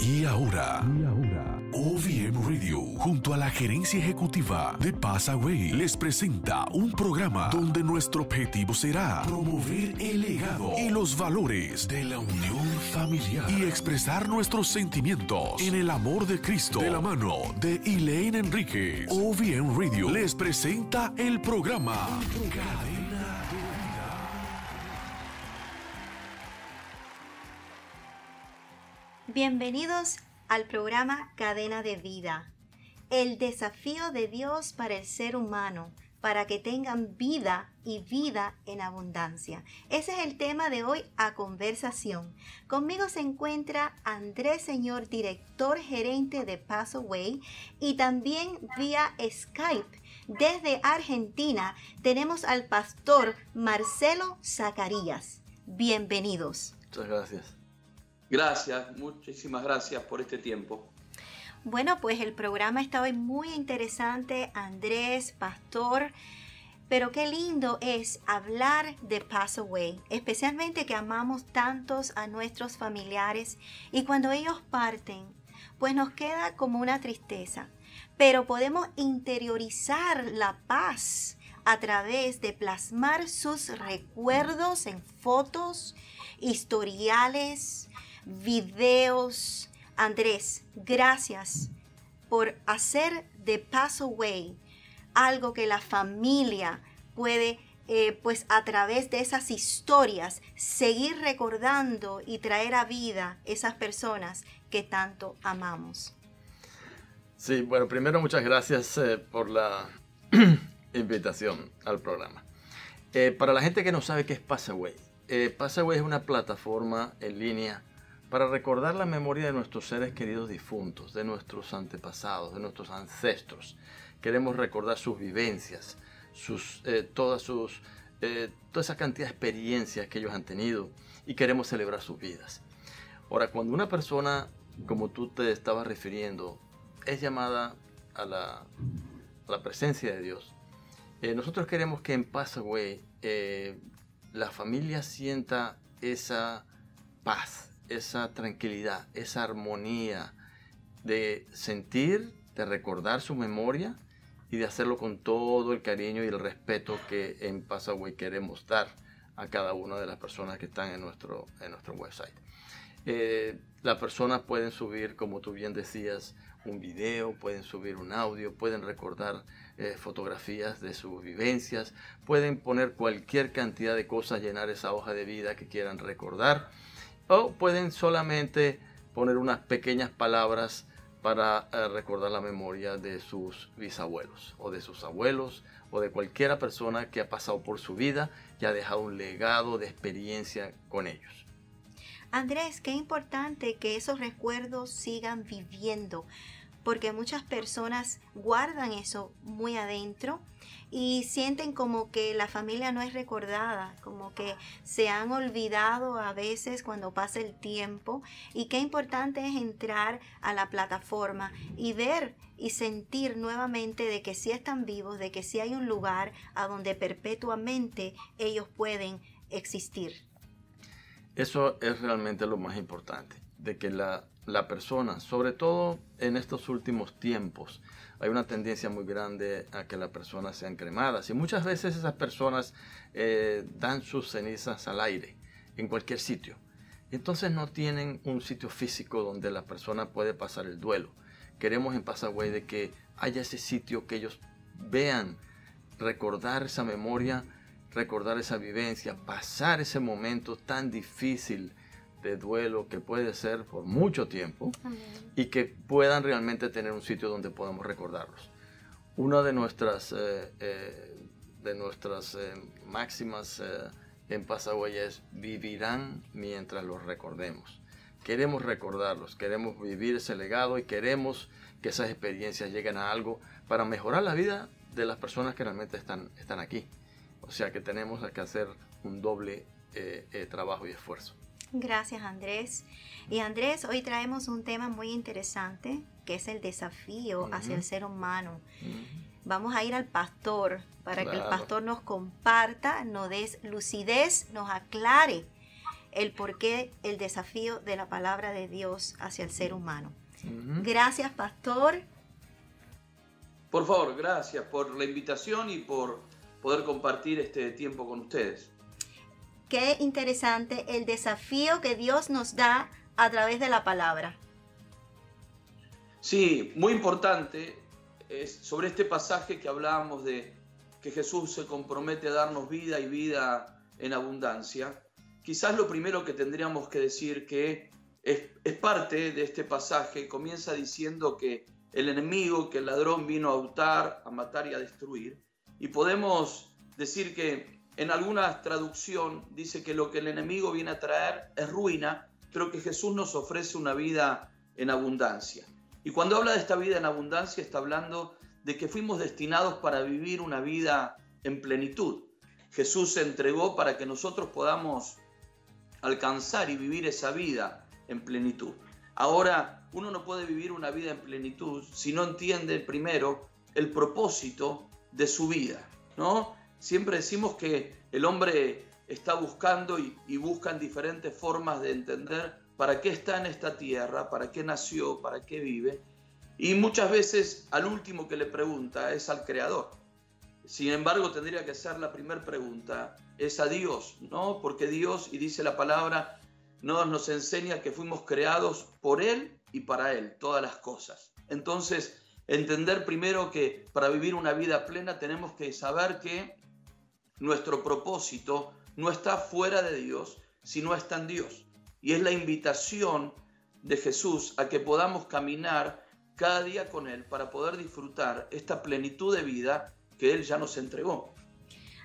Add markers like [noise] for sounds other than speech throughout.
Y ahora, OVM Radio, junto a la gerencia ejecutiva de Passaway, les presenta un programa donde nuestro objetivo será promover el legado y los valores de la unión familiar y expresar nuestros sentimientos en el amor de Cristo de la mano de Elaine Enríquez. OVM Radio les presenta el programa Bienvenidos al programa Cadena de Vida, el desafío de Dios para el ser humano, para que tengan vida y vida en abundancia. Ese es el tema de hoy a conversación. Conmigo se encuentra Andrés Señor, director gerente de Passaway, y también vía Skype desde Argentina tenemos al pastor Marcelo Zacarías. Bienvenidos. Muchas gracias. Gracias, muchísimas gracias por este tiempo. Bueno, pues el programa está hoy muy interesante, Andrés, Pastor, pero qué lindo es hablar de Pass Away, especialmente que amamos tantos a nuestros familiares y cuando ellos parten, pues nos queda como una tristeza, pero podemos interiorizar la paz a través de plasmar sus recuerdos en fotos, historiales, videos. Andrés, gracias por hacer de Pass Away algo que la familia puede, eh, pues a través de esas historias, seguir recordando y traer a vida esas personas que tanto amamos. Sí, bueno, primero muchas gracias eh, por la [clears throat] invitación al programa. Eh, para la gente que no sabe qué es Passaway, Passaway es una plataforma en línea para recordar la memoria de nuestros seres queridos difuntos, de nuestros antepasados, de nuestros ancestros. Queremos recordar sus vivencias, sus, eh, todas sus, eh, toda esa cantidad de experiencias que ellos han tenido y queremos celebrar sus vidas. Ahora, cuando una persona, como tú te estabas refiriendo, es llamada a la, a la presencia de Dios, eh, nosotros queremos que en Passaway eh, la familia sienta esa paz, esa tranquilidad, esa armonía de sentir, de recordar su memoria y de hacerlo con todo el cariño y el respeto que en Passaway queremos dar a cada una de las personas que están en nuestro, en nuestro website. Eh, las personas pueden subir, como tú bien decías, un video, pueden subir un audio, pueden recordar eh, fotografías de sus vivencias, pueden poner cualquier cantidad de cosas, llenar esa hoja de vida que quieran recordar, o pueden solamente poner unas pequeñas palabras para eh, recordar la memoria de sus bisabuelos o de sus abuelos o de cualquiera persona que ha pasado por su vida y ha dejado un legado de experiencia con ellos. Andrés, qué importante que esos recuerdos sigan viviendo, porque muchas personas guardan eso muy adentro y sienten como que la familia no es recordada, como que se han olvidado a veces cuando pasa el tiempo y qué importante es entrar a la plataforma y ver y sentir nuevamente de que sí están vivos, de que sí hay un lugar a donde perpetuamente ellos pueden existir. Eso es realmente lo más importante, de que la, la persona, sobre todo en estos últimos tiempos, hay una tendencia muy grande a que las personas sean cremadas y muchas veces esas personas eh, dan sus cenizas al aire, en cualquier sitio. Entonces no tienen un sitio físico donde la persona puede pasar el duelo. Queremos en Pasagüey de que haya ese sitio que ellos vean, recordar esa memoria, recordar esa vivencia, pasar ese momento tan difícil de duelo que puede ser por mucho tiempo y que puedan realmente tener un sitio donde podamos recordarlos. Una de nuestras, eh, eh, de nuestras eh, máximas en Pasagüey es vivirán mientras los recordemos. Queremos recordarlos, queremos vivir ese legado y queremos que esas experiencias lleguen a algo para mejorar la vida de las personas que realmente están, están aquí. O sea que tenemos que hacer un doble trabajo y esfuerzo. Gracias Andrés. Y Andrés, hoy traemos un tema muy interesante que es el desafío hacia el ser humano. Vamos a ir al pastor para que el pastor nos comparta, nos des lucidez, nos aclare el porqué, el desafío de la palabra de Dios hacia el ser humano. Gracias, pastor. Por favor, gracias por la invitación y por poder compartir este tiempo con ustedes. Qué interesante el desafío que Dios nos da a través de la palabra. Sí, muy importante es sobre este pasaje que hablábamos de que Jesús se compromete a darnos vida y vida en abundancia. Quizás lo primero que tendríamos que decir que es, es parte de este pasaje, comienza diciendo que el enemigo, que el ladrón vino a hurtar, a matar y a destruir. Y podemos decir que en alguna traducción dice que lo que el enemigo viene a traer es ruina, pero que Jesús nos ofrece una vida en abundancia. Y cuando habla de esta vida en abundancia está hablando de que fuimos destinados para vivir una vida en plenitud. Jesús se entregó para que nosotros podamos alcanzar y vivir esa vida en plenitud. Ahora, uno no puede vivir una vida en plenitud si no entiende primero el propósito de su vida, ¿no? Siempre decimos que el hombre está buscando y, y busca en diferentes formas de entender para qué está en esta tierra, para qué nació, para qué vive. Y muchas veces al último que le pregunta es al Creador. Sin embargo, tendría que ser la primera pregunta, es a Dios, ¿no? Porque Dios, y dice la palabra, nos enseña que fuimos creados por Él y para Él, todas las cosas. Entonces, entender primero que para vivir una vida plena tenemos que saber que nuestro propósito no está fuera de Dios, sino está en Dios. Y es la invitación de Jesús a que podamos caminar cada día con Él para poder disfrutar esta plenitud de vida que Él ya nos entregó.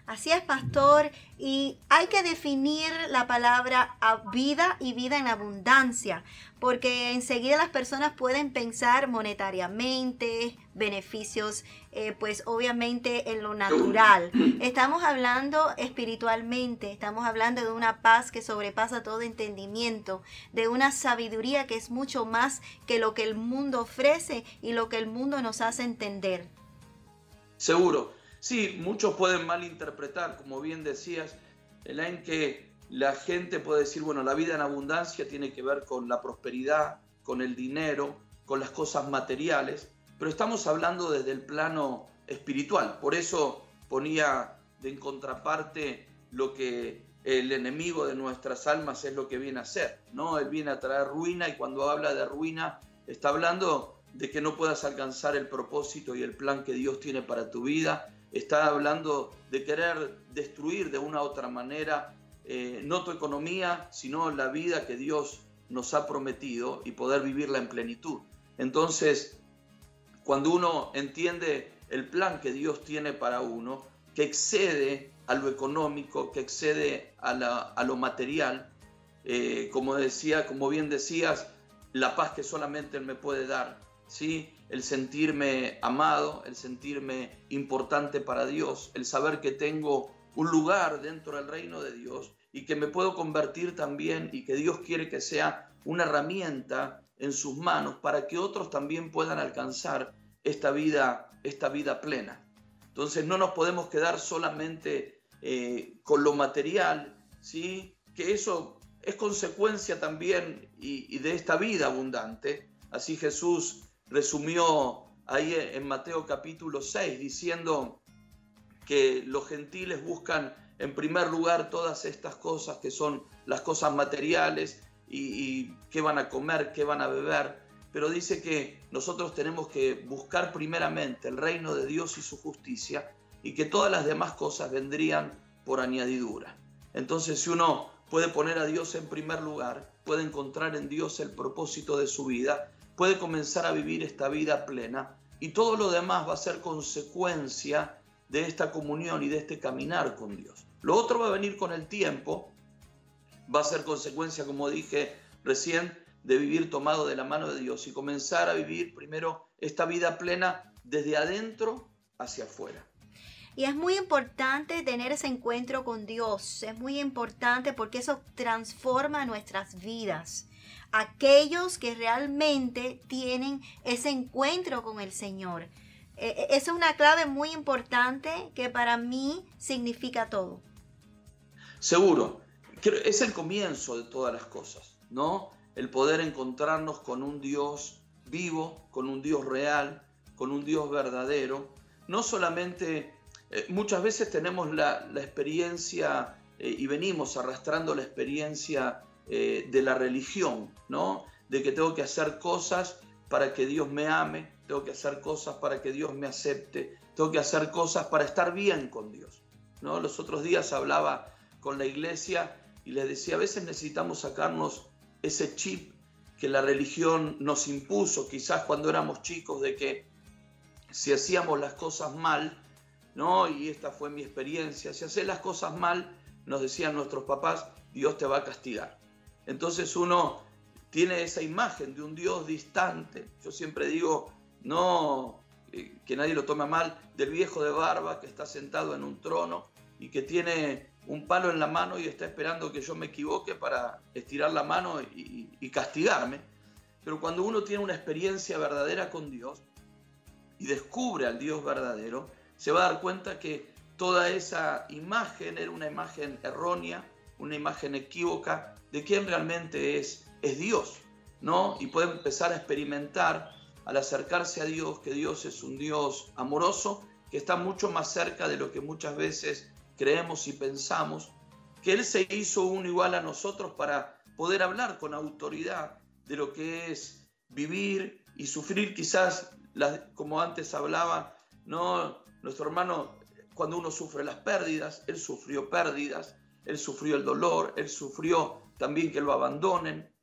Así es, pastor. Y hay que definir la palabra vida y vida en abundancia, porque enseguida las personas pueden pensar monetariamente, beneficios, eh, pues obviamente en lo natural. Estamos hablando espiritualmente, estamos hablando de una paz que sobrepasa todo entendimiento, de una sabiduría que es mucho más que lo que el mundo ofrece y lo que el mundo nos hace entender. Seguro. Sí, muchos pueden malinterpretar, como bien decías, en que la gente puede decir, bueno, la vida en abundancia tiene que ver con la prosperidad, con el dinero, con las cosas materiales, pero estamos hablando desde el plano espiritual. Por eso ponía de en contraparte lo que el enemigo de nuestras almas es lo que viene a hacer, ¿no? Él viene a traer ruina y cuando habla de ruina está hablando de que no puedas alcanzar el propósito y el plan que Dios tiene para tu vida, está hablando de querer destruir de una u otra manera eh, no tu economía, sino la vida que Dios nos ha prometido y poder vivirla en plenitud. Entonces, cuando uno entiende el plan que Dios tiene para uno, que excede a lo económico, que excede a, lo material, eh, como decía, como bien decías, la paz que solamente Él me puede dar, ¿sí? El sentirme amado, el sentirme importante para Dios, el saber que tengo un lugar dentro del reino de Dios y que me puedo convertir también y que Dios quiere que sea una herramienta en sus manos para que otros también puedan alcanzar esta vida, esta vida plena. Entonces no nos podemos quedar solamente eh, con lo material, ¿sí? que eso es consecuencia también y de esta vida abundante. Así Jesús resumió ahí en Mateo capítulo 6 diciendo que los gentiles buscan en primer lugar todas estas cosas que son las cosas materiales y, qué van a comer, qué van a beber, pero dice que nosotros tenemos que buscar primeramente el reino de Dios y su justicia y que todas las demás cosas vendrían por añadidura. Entonces si uno puede poner a Dios en primer lugar, puede encontrar en Dios el propósito de su vida puede comenzar a vivir esta vida plena y todo lo demás va a ser consecuencia de esta comunión y de este caminar con Dios. Lo otro va a venir con el tiempo, va a ser consecuencia, como dije recién, de vivir tomado de la mano de Dios y comenzar a vivir primero esta vida plena desde adentro hacia afuera. Y es muy importante tener ese encuentro con Dios, es muy importante porque eso transforma nuestras vidas aquellos que realmente tienen ese encuentro con el Señor. E, e, esa es una clave muy importante que para mí significa todo. Seguro. es el comienzo de todas las cosas, ¿no? El poder encontrarnos con un Dios vivo, con un Dios real, con un Dios verdadero. No solamente, eh, muchas veces tenemos la, experiencia eh, y venimos arrastrando la experiencia eh, de la religión, ¿no? De que tengo que hacer cosas para que Dios me ame, tengo que hacer cosas para que Dios me acepte, tengo que hacer cosas para estar bien con Dios. ¿no? Los otros días hablaba con la iglesia y les decía, a veces necesitamos sacarnos ese chip que la religión nos impuso, quizás cuando éramos chicos, de que si hacíamos las cosas mal, ¿no? Y esta fue mi experiencia, si haces las cosas mal, nos decían nuestros papás, Dios te va a castigar. Entonces uno tiene esa imagen de un Dios distante. Yo siempre digo, no eh, que nadie lo tome mal, del viejo de barba que está sentado en un trono y que tiene un palo en la mano y está esperando que yo me equivoque para estirar la mano y, castigarme. Pero cuando uno tiene una experiencia verdadera con Dios y descubre al Dios verdadero, se va a dar cuenta que toda esa imagen era una imagen errónea, una imagen equívoca de quién realmente es, es Dios, ¿no? Y puede empezar a experimentar al acercarse a Dios que Dios es un Dios amoroso, que está mucho más cerca de lo que muchas veces creemos y pensamos, que Él se hizo uno igual a nosotros para poder hablar con autoridad de lo que es vivir y sufrir quizás, como antes hablaba, ¿no? nuestro hermano, cuando uno sufre las pérdidas, Él sufrió pérdidas, Él sufrió el dolor, Él sufrió también que lo abandonen.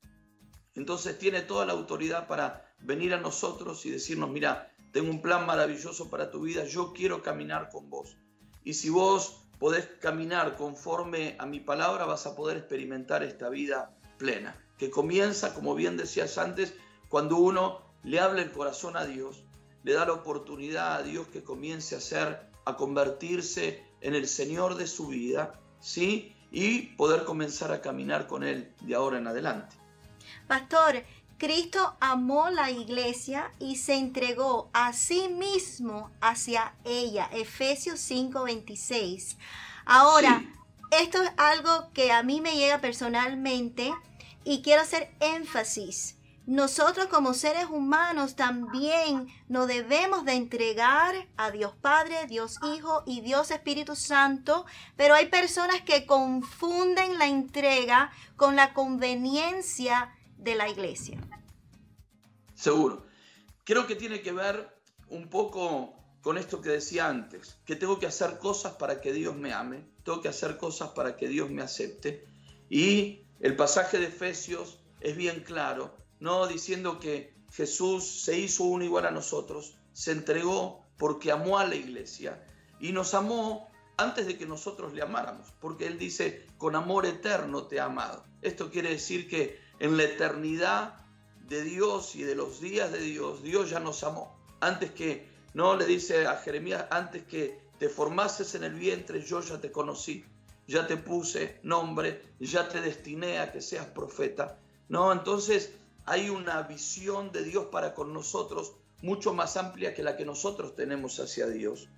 Entonces tiene toda la autoridad para venir a nosotros y decirnos, mira, tengo un plan maravilloso para tu vida, yo quiero caminar con vos. Y si vos podés caminar conforme a mi palabra, vas a poder experimentar esta vida plena, que comienza, como bien decías antes, cuando uno le habla el corazón a Dios, le da la oportunidad a Dios que comience a ser, a convertirse en el Señor de su vida, ¿sí? Y poder comenzar a caminar con Él de ahora en adelante. Pastor, Cristo amó la iglesia y se entregó a sí mismo hacia ella. Efesios 5:26. Ahora, esto es algo que a mí me llega personalmente y quiero hacer énfasis. Nosotros como seres humanos también nos debemos de entregar a Dios Padre, Dios Hijo y Dios Espíritu Santo, pero hay personas que confunden la entrega con la conveniencia de la iglesia. Seguro. Creo que tiene que ver un poco con esto que decía antes, que tengo que hacer cosas para que Dios me ame, tengo que hacer cosas para que Dios me acepte. Y el pasaje de Efesios es bien claro, no diciendo que Jesús se hizo uno igual a nosotros, se entregó porque amó a la iglesia y nos amó antes de que nosotros le amáramos, porque Él dice, con amor eterno te ha amado. Esto quiere decir que en la eternidad de Dios y de los días de Dios, Dios ya nos amó. Antes que, no le dice a Jeremías, antes que te formases en el vientre, yo ya te conocí, ya te puse nombre, ya te destiné a que seas profeta. No, entonces hay una visión de Dios para con nosotros mucho más amplia que la que nosotros tenemos hacia Dios.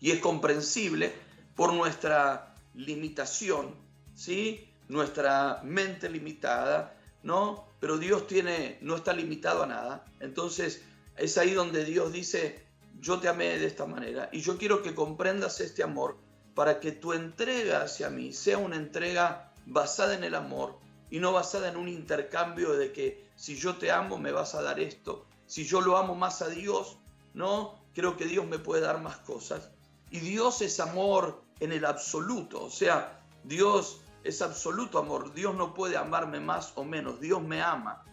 Y es comprensible por nuestra limitación, ¿sí? nuestra mente limitada, ¿no? Pero Dios tiene, no está limitado a nada. Entonces es ahí donde Dios dice, yo te amé de esta manera y yo quiero que comprendas este amor para que tu entrega hacia mí sea una entrega basada en el amor y no basada en un intercambio de que si yo te amo me vas a dar esto, si yo lo amo más a Dios, no, creo que Dios me puede dar más cosas. Y Dios es amor en el absoluto, o sea, Dios es absoluto amor. Dios no puede amarme más o menos. Dios me ama.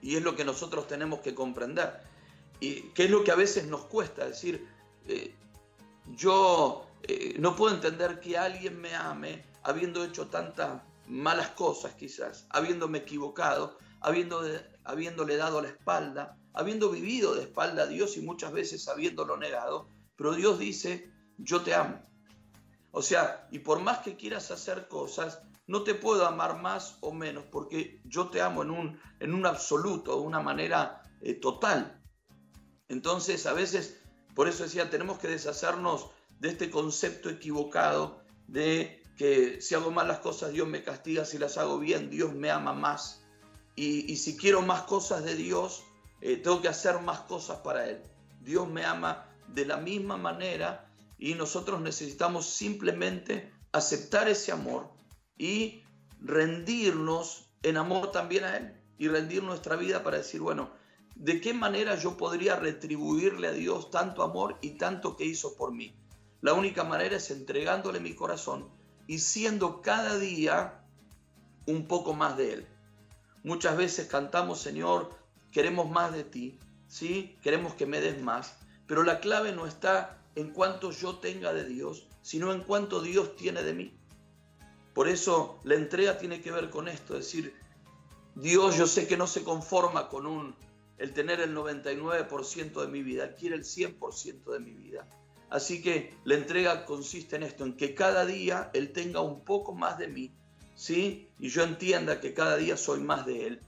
Y es lo que nosotros tenemos que comprender. Y que es lo que a veces nos cuesta decir, eh, yo eh, no puedo entender que alguien me ame habiendo hecho tantas malas cosas quizás, habiéndome equivocado, habiendo, habiéndole dado la espalda, habiendo vivido de espalda a Dios y muchas veces habiéndolo negado. Pero Dios dice, yo te amo. O sea, y por más que quieras hacer cosas, no te puedo amar más o menos porque yo te amo en un, en un absoluto, de una manera eh, total. Entonces, a veces, por eso decía, tenemos que deshacernos de este concepto equivocado de que si hago mal las cosas Dios me castiga, si las hago bien Dios me ama más. Y, si quiero más cosas de Dios, eh, tengo que hacer más cosas para Él. Dios me ama de la misma manera y nosotros necesitamos simplemente aceptar ese amor y rendirnos en amor también a Él y rendir nuestra vida para decir, bueno, ¿de qué manera yo podría retribuirle a Dios tanto amor y tanto que hizo por mí? La única manera es entregándole mi corazón y siendo cada día un poco más de Él. Muchas veces cantamos, Señor, queremos más de ti, ¿sí? Queremos que me des más, pero la clave no está en cuánto yo tenga de Dios, sino en cuánto Dios tiene de mí. Por eso la entrega tiene que ver con esto, es decir, Dios yo sé que no se conforma con un el tener el 99% de mi vida, quiere el 100% de mi vida. Así que la entrega consiste en esto, en que cada día Él tenga un poco más de mí, ¿sí? Y yo entienda que cada día soy más de Él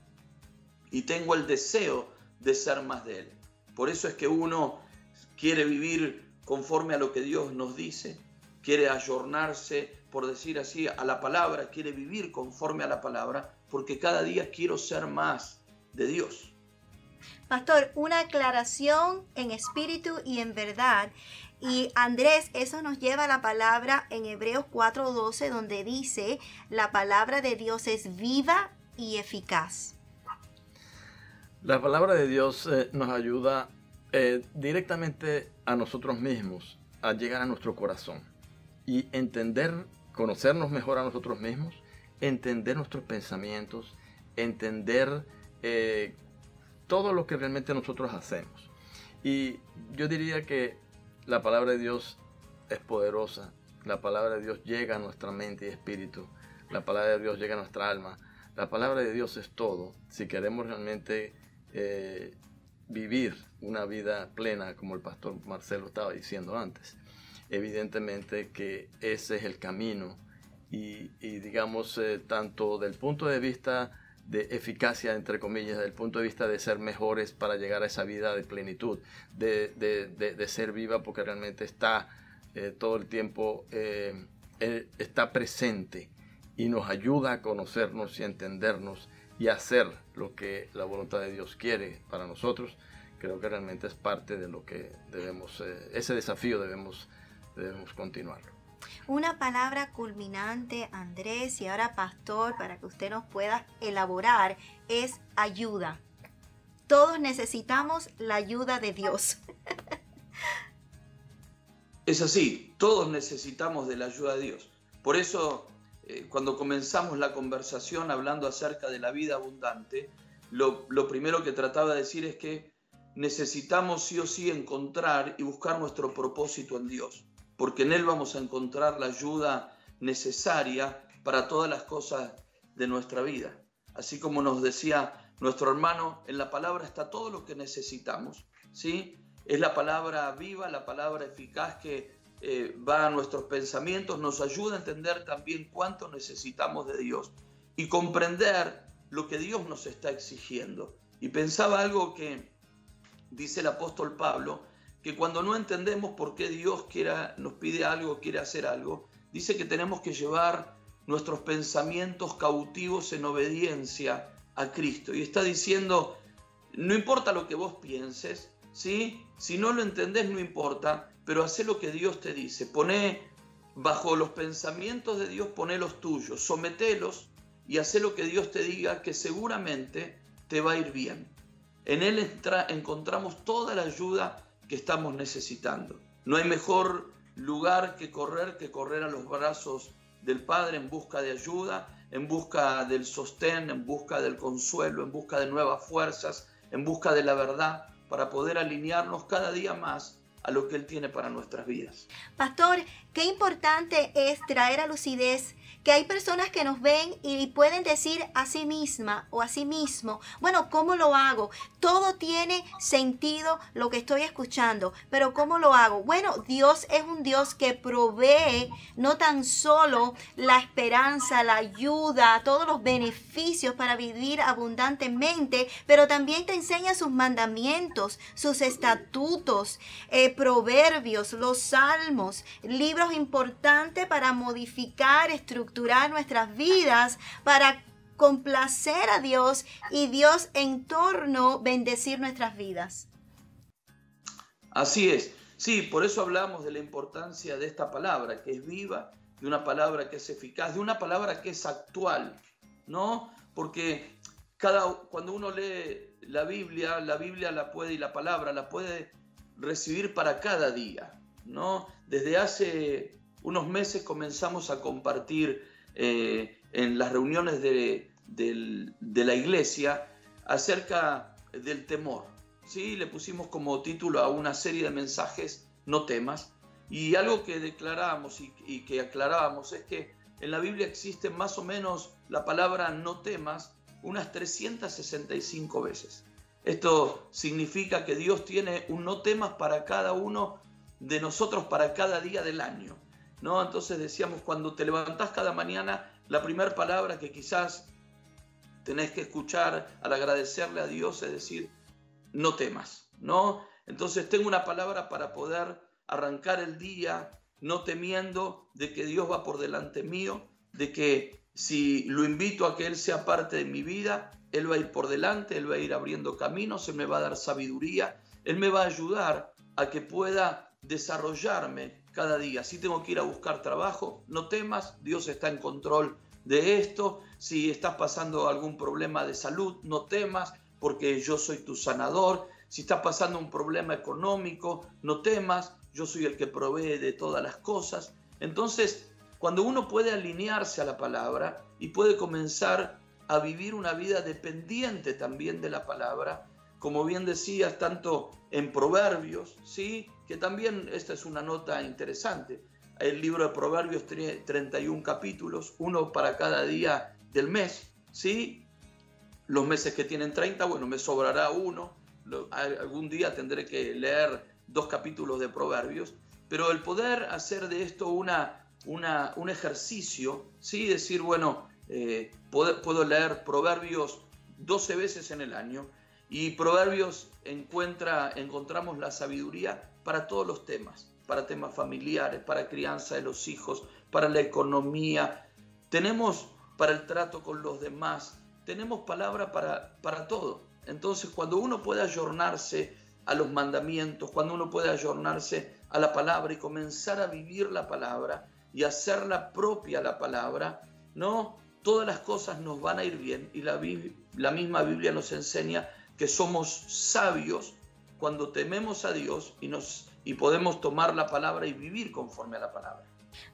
y tengo el deseo de ser más de Él. Por eso es que uno quiere vivir conforme a lo que Dios nos dice, quiere ayornarse, por decir así, a la palabra, quiere vivir conforme a la palabra, porque cada día quiero ser más de Dios. Pastor, una aclaración en espíritu y en verdad y Andrés, eso nos lleva a la palabra en Hebreos 4:12, donde dice, la palabra de Dios es viva y eficaz. La palabra de Dios eh, nos ayuda eh, directamente a nosotros mismos, a llegar a nuestro corazón y entender, conocernos mejor a nosotros mismos, entender nuestros pensamientos, entender eh, todo lo que realmente nosotros hacemos. Y yo diría que la palabra de Dios es poderosa. La palabra de Dios llega a nuestra mente y espíritu. La palabra de Dios llega a nuestra alma. La palabra de Dios es todo. Si queremos realmente eh, vivir una vida plena, como el pastor Marcelo estaba diciendo antes, evidentemente que ese es el camino. Y, digamos, eh, tanto del punto de vista de eficacia, entre comillas, desde el punto de vista de ser mejores para llegar a esa vida de plenitud, de, de, ser viva porque realmente está eh, todo el tiempo, eh, está presente y nos ayuda a conocernos y entendernos y a hacer lo que la voluntad de Dios quiere para nosotros. Creo que realmente es parte de lo que debemos, eh, ese desafío debemos, debemos continuarlo. Una palabra culminante, Andrés, y ahora pastor, para que usted nos pueda elaborar, es ayuda. Todos necesitamos la ayuda de Dios. [laughs] Es así, todos necesitamos de la ayuda de Dios. Por eso, eh, cuando comenzamos la conversación hablando acerca de la vida abundante, lo, lo primero que trataba de decir es que necesitamos sí o sí encontrar y buscar nuestro propósito en Dios porque en Él vamos a encontrar la ayuda necesaria para todas las cosas de nuestra vida. Así como nos decía nuestro hermano, en la palabra está todo lo que necesitamos. ¿sí? Es la palabra viva, la palabra eficaz que eh, va a nuestros pensamientos, nos ayuda a entender también cuánto necesitamos de Dios y comprender lo que Dios nos está exigiendo. Y pensaba algo que dice el apóstol Pablo, que cuando no entendemos por qué Dios quiera, nos pide algo, quiere hacer algo, dice que tenemos que llevar nuestros pensamientos cautivos en obediencia a Cristo. Y está diciendo, no importa lo que vos pienses, ¿sí? si no lo entendés no importa, pero haz lo que Dios te dice. Poné bajo los pensamientos de Dios, poné los tuyos, sometelos y haz lo que Dios te diga, que seguramente te va a ir bien. En Él encontramos toda la ayuda que estamos necesitando. No hay mejor lugar que correr que correr a los brazos del Padre en busca de ayuda, en busca del sostén, en busca del consuelo, en busca de nuevas fuerzas, en busca de la verdad, para poder alinearnos cada día más a lo que Él tiene para nuestras vidas. Pastor, qué importante es traer a lucidez que hay personas que nos ven y pueden decir a sí misma o a sí mismo, bueno, ¿cómo lo hago? Todo tiene sentido lo que estoy escuchando, pero ¿cómo lo hago? Bueno, Dios es un Dios que provee no tan solo la esperanza, la ayuda, todos los beneficios para vivir abundantemente, pero también te enseña sus mandamientos, sus estatutos, eh, proverbios, los salmos, libros importantes para modificar, nuestras vidas, para complacer a Dios y Dios en torno bendecir nuestras vidas. Así es. Sí, por eso hablamos de la importancia de esta palabra, que es viva, de una palabra que es eficaz, de una palabra que es actual, ¿no? Porque cada, cuando uno lee la Biblia, la Biblia la puede y la palabra la puede recibir para cada día, ¿no? Desde hace unos meses comenzamos a compartir eh, en las reuniones de, la iglesia acerca del temor, ¿sí? Le pusimos como título a una serie de mensajes, no temas, y algo que declarábamos y, que aclarábamos es que en la Biblia existe más o menos la palabra no temas unas 365 veces. Esto significa que Dios tiene un no temas para cada uno de nosotros para cada día del año. ¿No? Entonces decíamos, cuando te levantás cada mañana, la primera palabra que quizás tenés que escuchar al agradecerle a Dios es decir, no temas, ¿no? Entonces tengo una palabra para poder arrancar el día no temiendo de que Dios va por delante mío, de que si lo invito a que Él sea parte de mi vida, Él va a ir por delante, Él va a ir abriendo caminos, Él me va a dar sabiduría, Él me va a ayudar a que pueda desarrollarme cada día. Si tengo que ir a buscar trabajo, no temas, Dios está en control de esto. Si estás pasando algún problema de salud, no temas, porque yo soy tu sanador. Si estás pasando un problema económico, no temas, yo soy el que provee de todas las cosas. Entonces, cuando uno puede alinearse a la palabra y puede comenzar a vivir una vida dependiente también de la palabra, como bien decías, tanto en Proverbios, ¿sí? que también esta es una nota interesante. El libro de Proverbios tiene 31 capítulos, uno para cada día del mes, ¿sí? Los meses que tienen 30, bueno, me sobrará uno. Algún día tendré que leer dos capítulos de Proverbios, pero el poder hacer de esto una, una un ejercicio, ¿sí? decir, bueno, eh, puedo, leer Proverbios 12 veces en el año y Proverbios encuentra, encontramos la sabiduría para todos los temas, para temas familiares, para crianza de los hijos, para la economía, tenemos para el trato con los demás, tenemos palabra para, para todo. Entonces, cuando uno puede ayornarse a los mandamientos, cuando uno puede ayornarse a la palabra y comenzar a vivir la palabra y hacerla propia la palabra, ¿no? Todas las cosas nos van a ir bien y la, la misma Biblia nos enseña que somos sabios cuando tememos a Dios y, nos, y podemos tomar la palabra y vivir conforme a la palabra.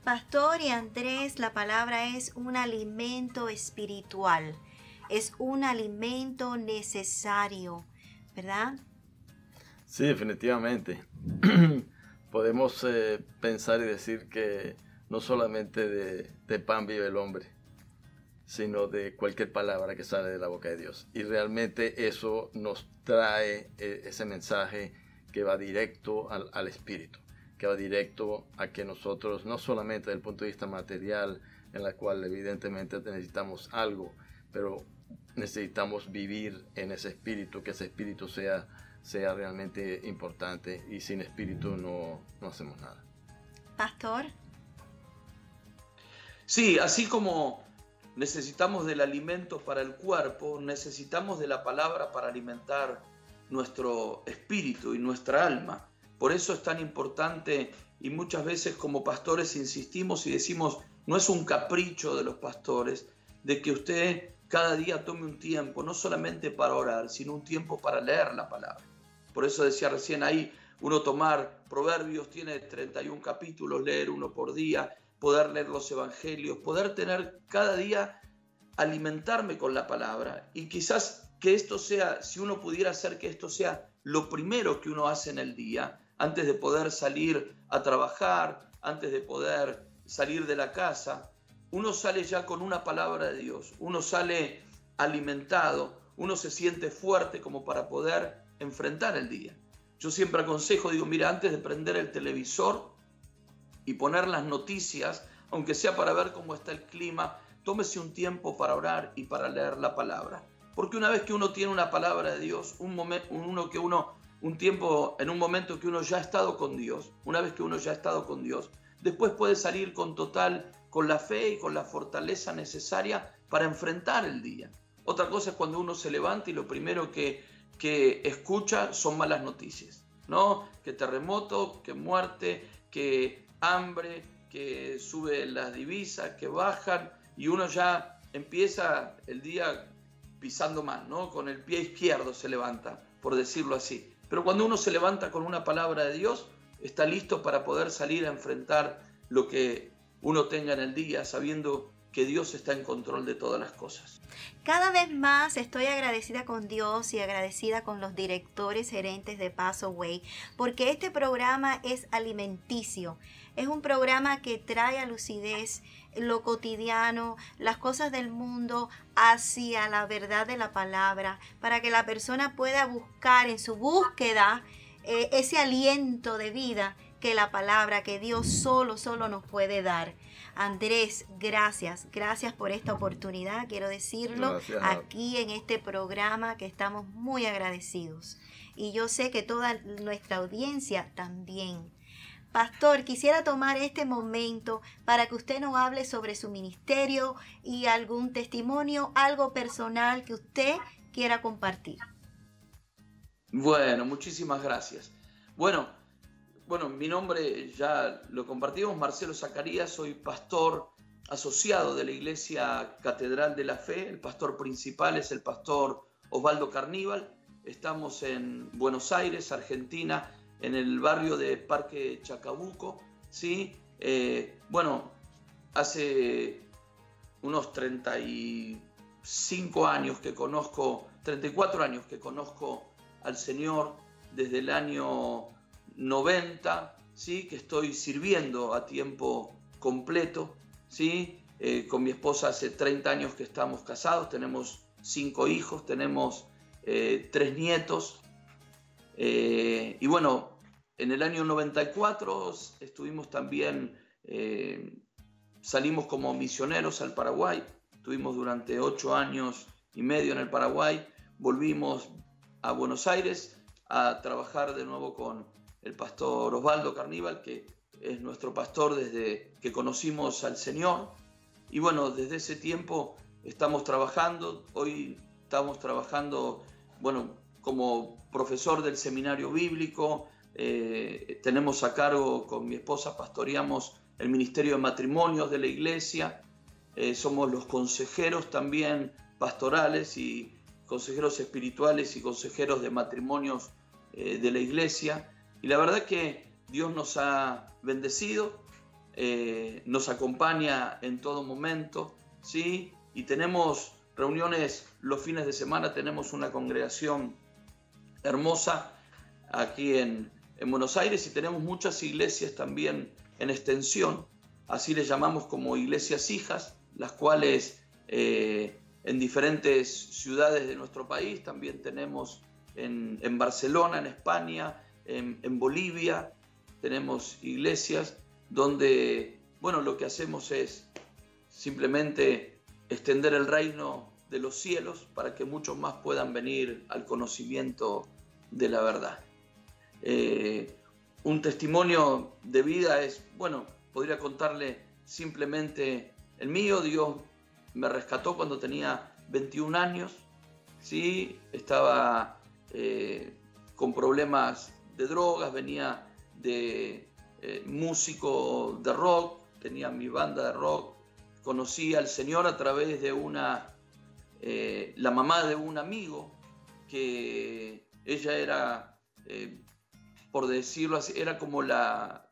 Pastor y Andrés, la palabra es un alimento espiritual, es un alimento necesario, ¿verdad? Sí, definitivamente. [clears throat] Podemos eh, pensar y decir que no solamente de, pan vive el hombre, sino de cualquier palabra que sale de la boca de Dios. Y realmente eso nos trae eh, ese mensaje que va directo al, al, espíritu, que va directo a que nosotros, no solamente desde el punto de vista material, en la cual evidentemente necesitamos algo, pero necesitamos vivir en ese espíritu, que ese espíritu sea sea realmente importante y sin espíritu no, no hacemos nada. Pastor. Sí, así como necesitamos del alimento para el cuerpo, necesitamos de la palabra para alimentar nuestro espíritu y nuestra alma. Por eso es tan importante y muchas veces como pastores insistimos y decimos, no es un capricho de los pastores, de que usted cada día tome un tiempo, no solamente para orar, sino un tiempo para leer la palabra. Por eso decía recién ahí, uno tomar proverbios, tiene 31 capítulos, leer uno por día, poder leer los evangelios, poder tener cada día, alimentarme con la palabra. Y quizás que esto sea, si uno pudiera hacer que esto sea lo primero que uno hace en el día, antes de poder salir a trabajar, antes de poder salir de la casa, uno sale ya con una palabra de Dios, uno sale alimentado, uno se siente fuerte como para poder enfrentar el día. Yo siempre aconsejo, digo, mira, antes de prender el televisor y poner las noticias, aunque sea para ver cómo está el clima, tómese un tiempo para orar y para leer la palabra. Porque una vez que uno tiene una palabra de Dios, un momento, uno que uno, un tiempo, en un momento que uno ya ha estado con Dios, una vez que uno ya ha estado con Dios, después puede salir con total, con la fe y con la fortaleza necesaria para enfrentar el día. Otra cosa es cuando uno se levanta y lo primero que, que escucha son malas noticias, ¿no? Que terremoto, que muerte, que hambre, que sube las divisas, que bajan y uno ya empieza el día pisando mal, ¿no? Con el pie izquierdo se levanta, por decirlo así. Pero cuando uno se levanta con una palabra de Dios, está listo para poder salir a enfrentar lo que uno tenga en el día, sabiendo que Dios está en control de todas las cosas. Cada vez más estoy agradecida con Dios y agradecida con los directores gerentes de Paso Way, porque este programa es alimenticio. Es un programa que trae a lucidez lo cotidiano, las cosas del mundo hacia la verdad de la palabra, para que la persona pueda buscar en su búsqueda eh, ese aliento de vida que la palabra que Dios solo, solo nos puede dar. Andrés, gracias, gracias por esta oportunidad, quiero decirlo aquí en este programa que estamos muy agradecidos. Y yo sé que toda nuestra audiencia también. Pastor, quisiera tomar este momento para que usted nos hable sobre su ministerio y algún testimonio, algo personal que usted quiera compartir. Bueno, muchísimas gracias. Bueno, bueno, mi nombre ya lo compartimos, Marcelo Zacarías, soy pastor asociado de la Iglesia Catedral de la Fe, el pastor principal es el pastor Osvaldo Carníbal, estamos en Buenos Aires, Argentina, en el barrio de Parque Chacabuco, ¿sí? Eh, bueno, hace unos 35 años que conozco, 34 años que conozco al Señor desde el año 90, ¿sí? que estoy sirviendo a tiempo completo, ¿sí? Eh, con mi esposa hace 30 años que estamos casados, tenemos cinco hijos, tenemos eh, tres nietos, y bueno, en el año 94 estuvimos también, eh, salimos como misioneros al Paraguay, estuvimos durante ocho años y medio en el Paraguay, volvimos a Buenos Aires a trabajar de nuevo con el pastor Osvaldo Carníbal, que es nuestro pastor desde que conocimos al Señor. Y bueno, desde ese tiempo estamos trabajando, hoy estamos trabajando, bueno, como profesor del seminario bíblico, eh, tenemos a cargo con mi esposa, pastoreamos el Ministerio de Matrimonios de la Iglesia, eh, somos los consejeros también pastorales y consejeros espirituales y consejeros de matrimonios eh, de la Iglesia. Y la verdad que Dios nos ha bendecido, nos acompaña en todo momento, ¿sí? Y tenemos reuniones los fines de semana, tenemos una congregación hermosa aquí en, en Buenos Aires y tenemos muchas iglesias también en extensión, así les llamamos como iglesias hijas, las cuales eh, en diferentes ciudades de nuestro país, también tenemos en, Barcelona, en España, en, en, Bolivia, tenemos iglesias donde, bueno, lo que hacemos es simplemente extender el reino de los cielos para que muchos más puedan venir al conocimiento de la verdad. Eh, un testimonio de vida es, bueno, podría contarle simplemente el mío, Dios me rescató cuando tenía 21 años, ¿sí? estaba eh, con problemas de drogas, venía de eh, músico de rock, tenía mi banda de rock, conocí al Señor a través de una, la mamá de un amigo, que ella era por decirlo así, era como la,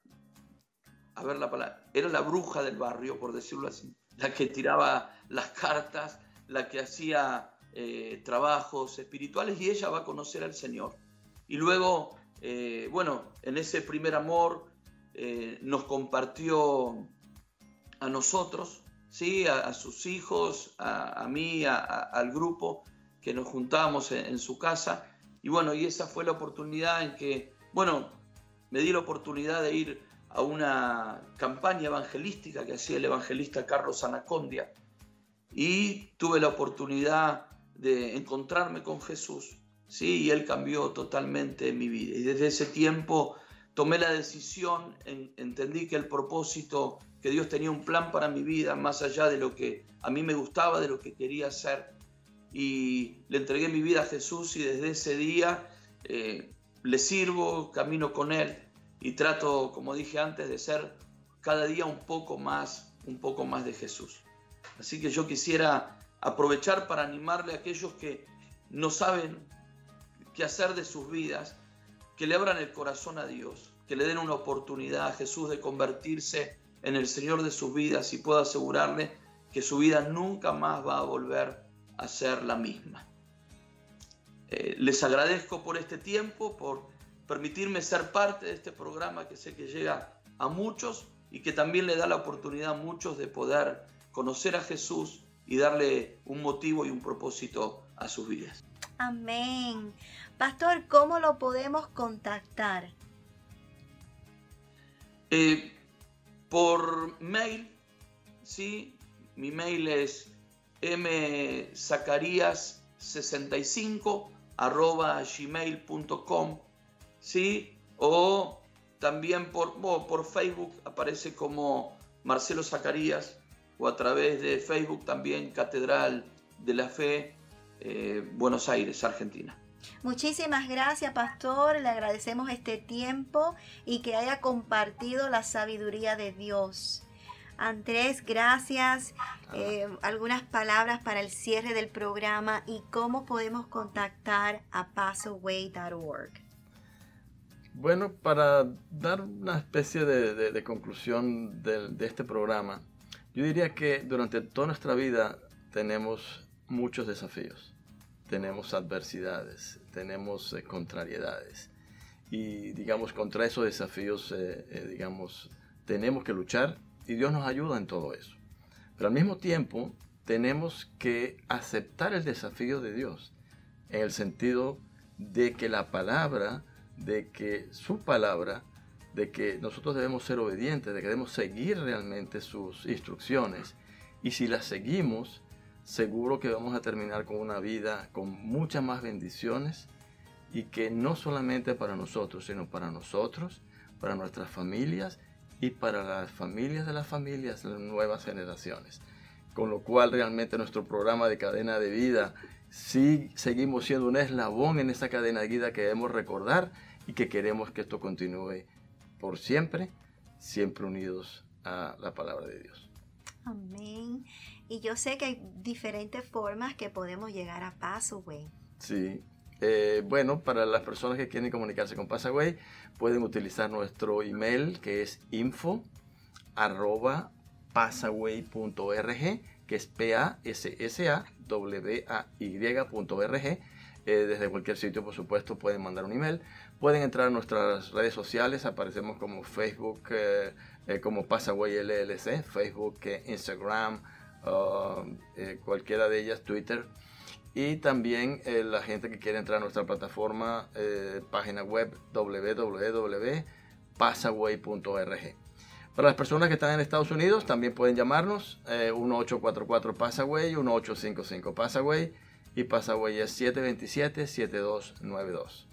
a ver la palabra, era la bruja del barrio, por decirlo así, la que tiraba las cartas, la que hacía eh, trabajos espirituales y ella va a conocer al Señor. Y luego, eh, bueno, en ese primer amor eh, nos compartió a nosotros, ¿sí? a, sus hijos, a, mí, al grupo que nos juntábamos en su casa. Y bueno, y esa fue la oportunidad en que bueno, me di la oportunidad de ir a una campaña evangelística que hacía el evangelista Carlos Anacondia y tuve la oportunidad de encontrarme con Jesús, ¿sí? y Él cambió totalmente mi vida. Y desde ese tiempo tomé la decisión, entendí que el propósito, que Dios tenía un plan para mi vida, más allá de lo que a mí me gustaba, de lo que quería hacer, y le entregué mi vida a Jesús y desde ese día eh, le sirvo, camino con Él y trato, como dije antes, de ser cada día un poco más, un poco más de Jesús. Así que yo quisiera aprovechar para animarle a aquellos que no saben qué hacer de sus vidas, que le abran el corazón a Dios, que le den una oportunidad a Jesús de convertirse en el Señor de sus vidas y puedo asegurarle que su vida nunca más va a volver a ser la misma. Eh, les agradezco por este tiempo, por permitirme ser parte de este programa que sé que llega a muchos y que también le da la oportunidad a muchos de poder conocer a Jesús y darle un motivo y un propósito a sus vidas. Amén. Pastor, ¿cómo lo podemos contactar? Eh, por mail, sí, mi mail es mzacarías65 arroba gmail.com, ¿sí? O también por, por Facebook aparece como Marcelo Zacarías o a través de Facebook también Catedral de la Fe, eh, Buenos Aires, Argentina. Muchísimas gracias, pastor. Le agradecemos este tiempo y que haya compartido la sabiduría de Dios. Andrés, gracias. Eh, algunas palabras para el cierre del programa y cómo podemos contactar a passaway.org. Bueno, para dar una especie de, conclusión de, este programa, yo diría que durante toda nuestra vida tenemos muchos desafíos, tenemos adversidades, tenemos eh, contrariedades y digamos contra esos desafíos, eh, digamos, tenemos que luchar y Dios nos ayuda en todo eso. Pero al mismo tiempo tenemos que aceptar el desafío de Dios en el sentido de que la palabra, de que su palabra, de que nosotros debemos ser obedientes, de que debemos seguir realmente sus instrucciones. Y si las seguimos, seguro que vamos a terminar con una vida con muchas más bendiciones y que no solamente para nosotros, sino para nosotros, para nuestras familias y para las familias de las familias, las nuevas generaciones. Con lo cual realmente nuestro programa de cadena de vida sí seguimos siendo un eslabón en esa cadena de vida que debemos recordar y que queremos que esto continúe por siempre, siempre unidos a la palabra de Dios. Amén. Y yo sé que hay diferentes formas que podemos llegar a paso, güey. Sí, eh, bueno, para las personas que quieren comunicarse con Passaway, pueden utilizar nuestro email que es info arroba passaway.org, que es p a s s a w a y.org. Eh, desde cualquier sitio, por supuesto, pueden mandar un email. Pueden entrar a nuestras redes sociales, aparecemos como Facebook, eh, como Passaway LLC, Facebook, Instagram, uh, cualquiera de ellas, Twitter y también eh, la gente que quiere entrar a nuestra plataforma, eh, página web www.passaway.org. Para las personas que están en Estados Unidos, también pueden llamarnos eh, 1844 Passaway, 1855 Passaway y Passaway es 727-7292.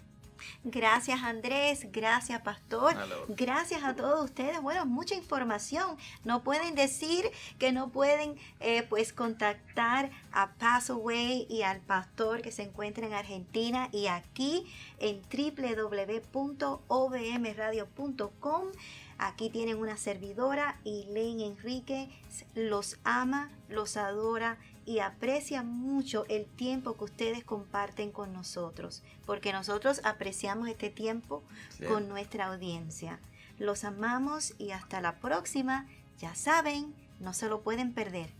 Gracias Andrés, gracias Pastor, gracias a todos ustedes. Bueno, mucha información. No pueden decir que no pueden eh, pues contactar a Passaway y al pastor que se encuentra en Argentina y aquí en www.obmradio.com. Aquí tienen una servidora, Elaine Enrique, los ama, los adora y aprecia mucho el tiempo que ustedes comparten con nosotros, porque nosotros apreciamos este tiempo con nuestra audiencia. Los amamos y hasta la próxima. Ya saben, no se lo pueden perder.